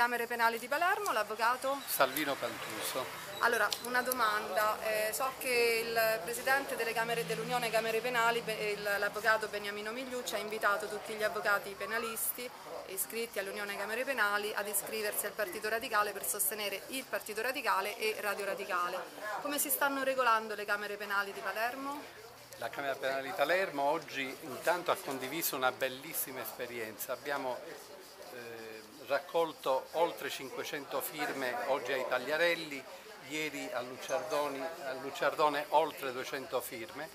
Penali di Palermo, l'avvocato Salvino Cantuso. Allora, una domanda. Eh, so che il Presidente delle Camere dell'Unione Camere Penali, l'Avvocato Beniamino Migliucci, ha invitato tutti gli avvocati penalisti iscritti all'Unione Camere Penali ad iscriversi al Partito Radicale per sostenere il Partito Radicale e Radio Radicale. Come si stanno regolando le Camere Penali di Palermo? La Camera Penale di Palermo oggi intanto ha condiviso una bellissima esperienza. Abbiamo eh, raccolto oltre 500 firme oggi ai Tagliarelli, ieri a, a Luciardone oltre 200 firme.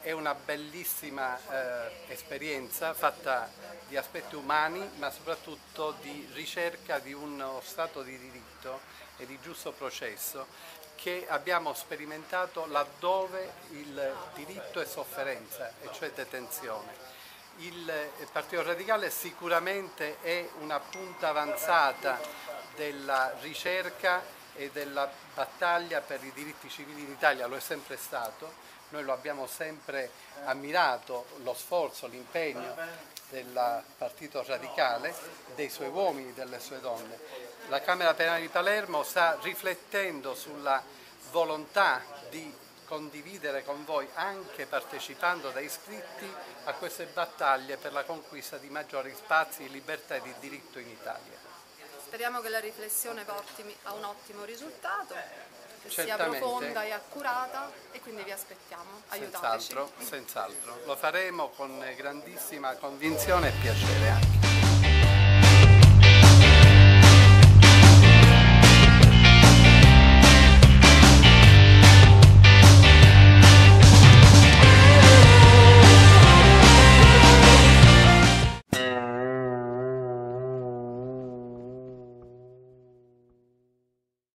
È una bellissima eh, esperienza fatta di aspetti umani ma soprattutto di ricerca di uno Stato di diritto e di giusto processo che abbiamo sperimentato laddove il diritto è sofferenza, e cioè detenzione. Il Partito Radicale sicuramente è una punta avanzata della ricerca e della battaglia per i diritti civili in Italia, lo è sempre stato, noi lo abbiamo sempre ammirato, lo sforzo, l'impegno del Partito Radicale, dei suoi uomini e delle sue donne. La Camera Penale di Palermo sta riflettendo sulla volontà di condividere con voi, anche partecipando da iscritti, a queste battaglie per la conquista di maggiori spazi di libertà e di diritto in Italia. Speriamo che la riflessione porti a un ottimo risultato, che Certamente. sia profonda e accurata e quindi vi aspettiamo, aiutateci. Senz'altro, senz'altro. Lo faremo con grandissima convinzione e piacere anche.